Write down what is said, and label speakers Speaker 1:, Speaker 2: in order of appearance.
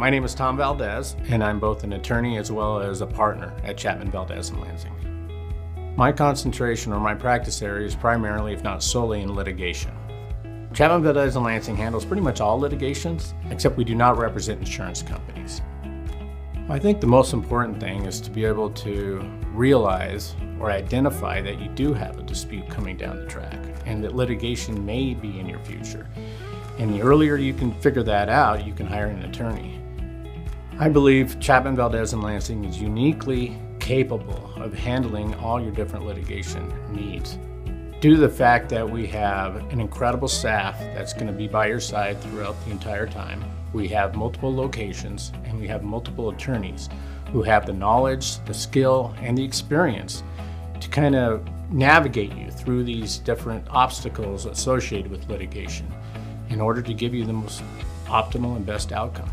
Speaker 1: My name is Tom Valdez, and I'm both an attorney as well as a partner at Chapman Valdez and Lansing. My concentration or my practice area is primarily, if not solely, in litigation. Chapman Valdez and Lansing handles pretty much all litigations, except we do not represent insurance companies. I think the most important thing is to be able to realize or identify that you do have a dispute coming down the track and that litigation may be in your future. And the earlier you can figure that out, you can hire an attorney. I believe Chapman Valdez and Lansing is uniquely capable of handling all your different litigation needs. Due to the fact that we have an incredible staff that's going to be by your side throughout the entire time, we have multiple locations and we have multiple attorneys who have the knowledge, the skill, and the experience to kind of navigate you through these different obstacles associated with litigation in order to give you the most optimal and best outcome.